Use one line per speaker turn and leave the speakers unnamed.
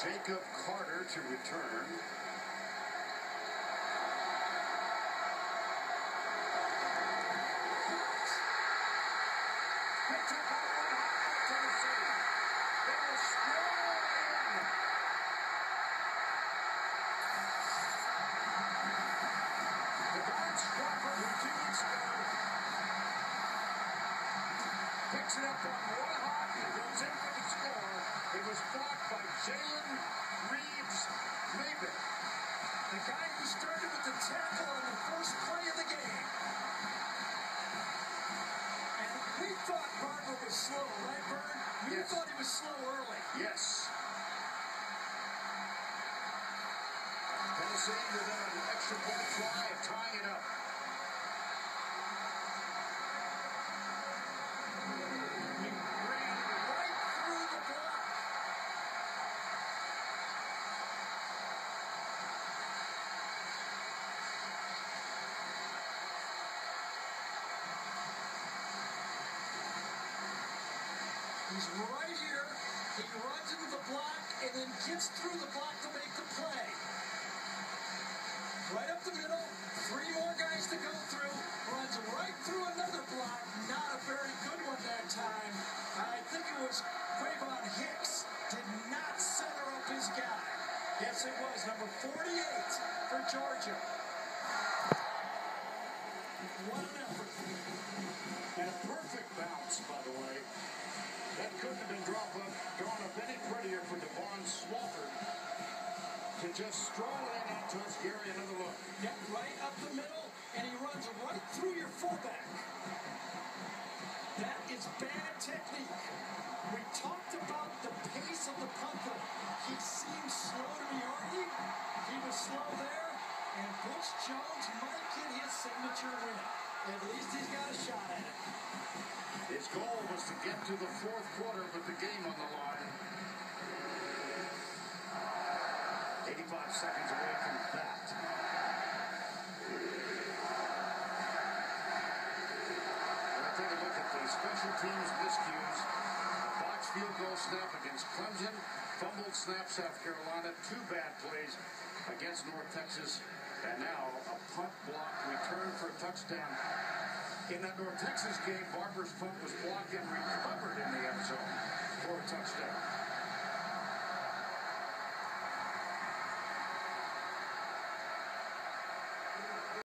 Jacob Carter to return. Tennessee. They will stroll picks it up on Roy Hawk and goes in for the score. It was blocked by Jalen Reeves Maybin.
The guy who started with the tackle on the first play of the game. And we thought Barber was slow, right, Bird? We
Yes.
thought he was slow early.
Yes. Tennessee with an extra point of tying it up.
He's right here. He runs into the block and then gets through the block to make the play. Right up the middle, three more guys to go through, runs right through another block. Not a very good one that time. I think it was Quayvon Hicks. Did not center up his guy. Yes, it was number 48 for Georgia.
Couldn't have been dropped up, drawn up any prettier for Devaun Swafford to just stroll in on Gary another look.
Yeah, right up the middle, and he runs right through your fullback. That is bad technique. We talked about the pace of the punter. He seemed slow to me, Miardi. He was slow there, and Butch Jones might get his signature win.
Goal was to get to the fourth quarter with the game on the line. 85 seconds away from that. I take a look at the special teams miscues, a box field goal snap against Clemson, fumbled snap South Carolina, two bad plays against North Texas, and now a punt block return for a touchdown. In that North Texas game, Barber's punt was blocked in